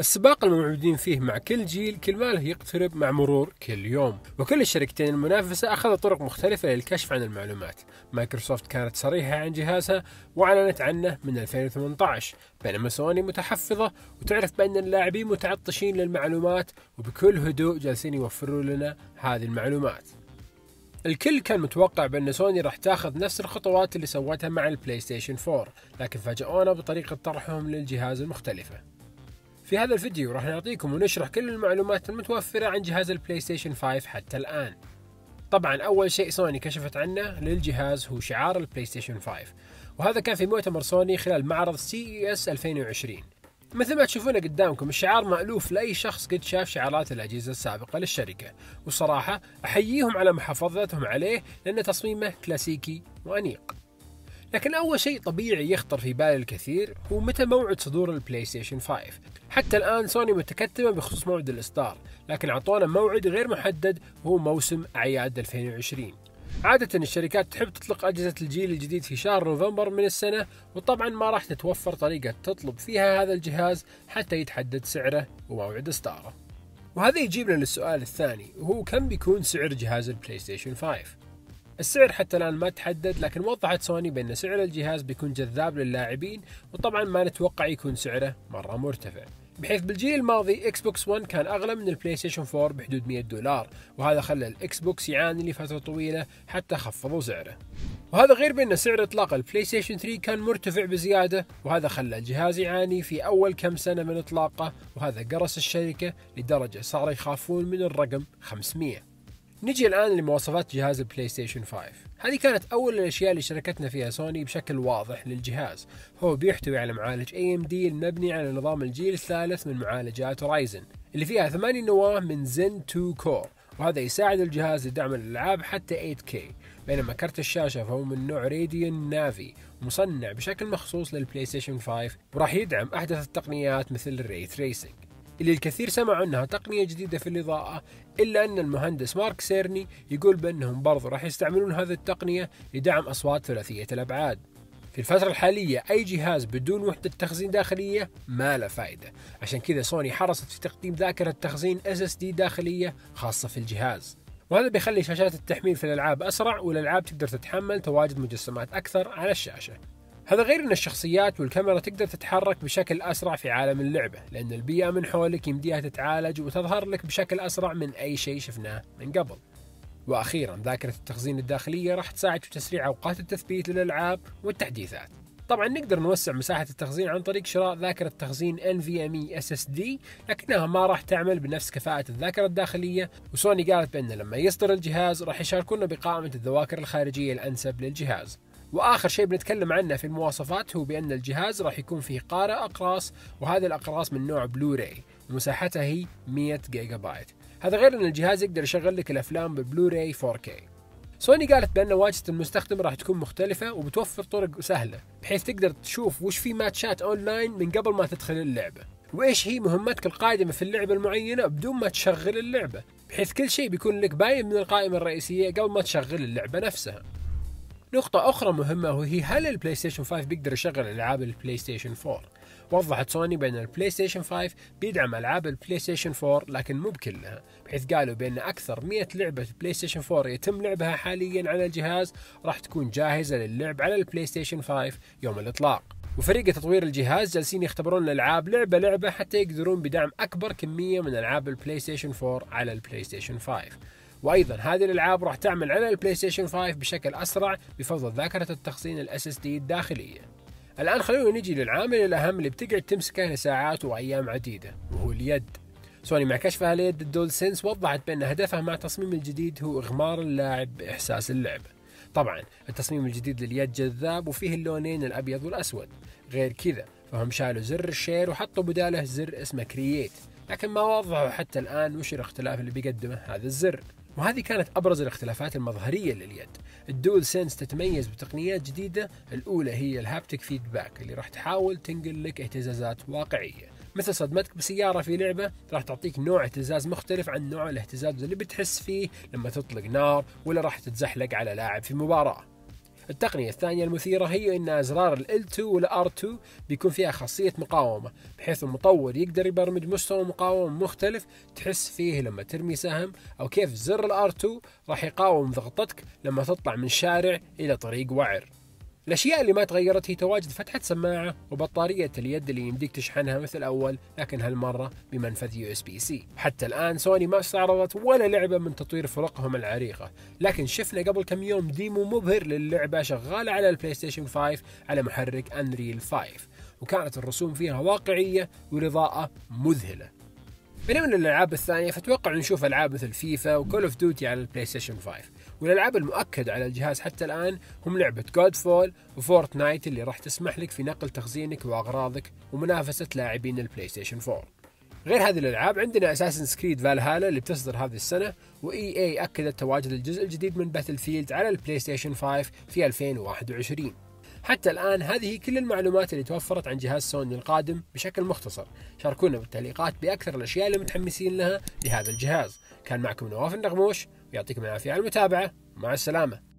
السباق الموجودين فيه مع كل جيل كل ما له يقترب مع مرور كل يوم. وكل الشركتين المنافسة أخذوا طرق مختلفة للكشف عن المعلومات. مايكروسوفت كانت صريحة عن جهازها وأعلنت عنه من 2018 بينما سوني متحفظة وتعرف بأن اللاعبين متعطشين للمعلومات وبكل هدوء جالسين يوفروا لنا هذه المعلومات. الكل كان متوقع بأن سوني راح تاخذ نفس الخطوات اللي سوتها مع البلاي ستيشن 4 لكن فاجئونا بطريقة طرحهم للجهاز المختلفة. في هذا الفيديو راح نعطيكم ونشرح كل المعلومات المتوفرة عن جهاز البلاي ستيشن 5 حتى الآن. طبعا أول شيء سوني كشفت عنه للجهاز هو شعار البلاي ستيشن 5 وهذا كان في مؤتمر سوني خلال معرض CES 2020 مثل ما تشوفونه قدامكم الشعار مألوف لأي شخص قد شاف شعارات الأجهزة السابقة للشركة. والصراحة أحييهم على محافظتهم عليه لأن تصميمه كلاسيكي وأنيق. لكن أول شيء طبيعي يخطر في بال الكثير هو متى موعد صدور البلاي ستيشن 5 حتى الآن سوني متكتمة بخصوص موعد الإصدار لكن أعطونا موعد غير محدد وهو موسم أعياد 2020 عادة الشركات تحب تطلق أجهزة الجيل الجديد في شهر نوفمبر من السنة وطبعا ما راح تتوفر طريقة تطلب فيها هذا الجهاز حتى يتحدد سعره وموعد إصداره. وهذا يجيبنا للسؤال الثاني وهو كم بيكون سعر جهاز البلاي ستيشن 5 السعر حتى الآن ما تحدد لكن وضحت سوني بأن سعر الجهاز بيكون جذاب للاعبين وطبعا ما نتوقع يكون سعره مرة مرتفع. بحيث بالجيل الماضي Xbox 1 كان أغلى من البلاي ستيشن 4 بحدود 100 دولار وهذا خلى ال Xbox يعاني لفترة طويلة حتى خفضوا سعره. وهذا غير بأن سعر إطلاق البلاي ستيشن 3 كان مرتفع بزيادة وهذا خلى الجهاز يعاني في أول كم سنة من إطلاقه وهذا قرص الشركة لدرجة صاروا يخافون من الرقم 500 نجي الآن لمواصفات جهاز البلاي ستيشن 5 هذه كانت أول الأشياء اللي شاركتنا فيها سوني بشكل واضح للجهاز. هو بيحتوي على معالج AMD المبني على نظام الجيل الثالث من معالجات Ryzen اللي فيها ثمانية نواة من زن 2 core وهذا يساعد الجهاز لدعم الألعاب حتى 8K بينما كرت الشاشة فهو من نوع Radeon Navi مصنع بشكل مخصوص للبلاي ستيشن 5 وراح يدعم أحدث التقنيات مثل ال ray tracing اللي الكثير سمعوا أنها تقنية جديدة في الإضاءة إلا أن المهندس مارك سيرني يقول بأنهم برضو راح يستعملون هذه التقنية لدعم أصوات ثلاثية الأبعاد. في الفترة الحالية أي جهاز بدون وحدة تخزين داخلية ما له فائدة. عشان كذا سوني حرصت في تقديم ذاكرة تخزين SSD داخلية خاصة في الجهاز. وهذا بيخلي شاشات التحميل في الألعاب أسرع والألعاب تقدر تتحمل تواجد مجسمات أكثر على الشاشة. هذا غير إن الشخصيات والكاميرا تقدر تتحرك بشكل أسرع في عالم اللعبة لأن البيئة من حولك يمديها تتعالج وتظهر لك بشكل أسرع من أي شيء شفناه من قبل. وأخيرا ذاكرة التخزين الداخلية راح تساعد في تسريع أوقات التثبيت للألعاب والتحديثات. طبعا نقدر نوسع مساحة التخزين عن طريق شراء ذاكرة تخزين NVMe SSD لكنها ما راح تعمل بنفس كفاءة الذاكرة الداخلية. وسوني قالت بأن لما يصدر الجهاز راح يشاركونا بقائمة الذواكر الخارجية الأنسب للجهاز. وآخر شيء بنتكلم عنه في المواصفات هو بأن الجهاز راح يكون فيه قارئ أقراص وهذه الأقراص من نوع بلوراي ومساحتها هي 100 جيجا بايت هذا غير أن الجهاز يقدر يشغل لك الأفلام ببلوراي 4K سوني قالت بأن واجهة المستخدم راح تكون مختلفة وبتوفر طرق سهلة بحيث تقدر تشوف وش في ماتشات اونلاين من قبل ما تدخل اللعبة وإيش هي مهمتك القادمة في اللعبة المعينة بدون ما تشغل اللعبة بحيث كل شيء بيكون لك باين من القائمة الرئيسية قبل ما تشغل اللعبة نفسها. نقطة أخرى مهمة وهي هل البلاي ستيشن 5 بيقدر يشغل ألعاب البلاي ستيشن 4 وضحت سوني بأن البلاي ستيشن 5 بيدعم ألعاب البلاي ستيشن 4 لكن مو بكلها بحيث قالوا بأن أكثر 100 لعبة بلاي ستيشن 4 يتم لعبها حاليا على الجهاز راح تكون جاهزة للعب على البلاي ستيشن 5 يوم الإطلاق. وفريق تطوير الجهاز جالسين يختبرون الألعاب لعبة لعبة حتى يقدرون بدعم أكبر كمية من ألعاب البلاي ستيشن 4 على البلاي ستيشن 5 وأيضا هذه الألعاب راح تعمل على البلاي ستيشن 5 بشكل أسرع بفضل ذاكرة التخزين ال SSD الداخلية. الآن خلونا نجي للعامل الأهم اللي بتقعد تمسكه لساعات وأيام عديدة وهو اليد. سوني مع كشفها ليد ال DualSense وضحت بأن هدفها مع التصميم الجديد هو إغمار اللاعب بإحساس اللعب. طبعا التصميم الجديد لليد جذاب وفيه اللونين الأبيض والأسود. غير كذا فهم شالوا زر ال share وحطوا بداله زر اسمه create لكن ما وضحوا حتى الآن وش الاختلاف اللي بيقدمه هذا الزر. وهذه كانت أبرز الاختلافات المظهرية لليد. الدول سنس تتميز بتقنيات جديدة الأولى هي الهابتك فيدباك اللي راح تحاول تنقل لك اهتزازات واقعية. مثل صدمتك بسيارة في لعبة راح تعطيك نوع اهتزاز مختلف عن نوع الاهتزاز اللي بتحس فيه لما تطلق نار ولا راح تتزحلق على لاعب في مباراة. التقنية الثانية المثيرة هي أن أزرار ال L2 وال R2 بيكون فيها خاصية مقاومة بحيث المطور يقدر يبرمج مستوى مقاومة مختلف تحس فيه لما ترمي سهم أو كيف زر ال R2 راح يقاوم ضغطتك لما تطلع من شارع إلى طريق وعر. الأشياء اللي ما تغيرت هي تواجد فتحة سماعة وبطارية اليد اللي يمديك تشحنها مثل أول لكن هالمرة بمنفذ USB-C. حتى الآن سوني ما استعرضت ولا لعبة من تطوير فرقهم العريقة. لكن شفنا قبل كم يوم demo مبهر للعبة شغالة على البلاي ستيشن 5 على محرك Unreal 5 وكانت الرسوم فيها واقعية والإضاءة مذهلة. بينما الألعاب الثانية فتوقع نشوف ألعاب مثل فيفا و Call of Duty على البلاي ستيشن 5 والألعاب المؤكد على الجهاز حتى الآن هم لعبة Godfall و Fortnite اللي راح تسمح لك في نقل تخزينك وأغراضك ومنافسة لاعبين البلاي ستيشن 4 غير هذه الألعاب عندنا Assassin's Creed Valhalla اللي بتصدر هذه السنة و EA أكدت تواجد الجزء الجديد من Battlefield على البلاي ستيشن 5 في 2021 حتى الآن هذه كل المعلومات اللي توفرت عن جهاز سوني القادم بشكل مختصر. شاركونا بالتعليقات بأكثر الأشياء اللي متحمسين لها لهذا الجهاز. كان معكم نواف النغموش ويعطيكم العافية على المتابعة. مع السلامة.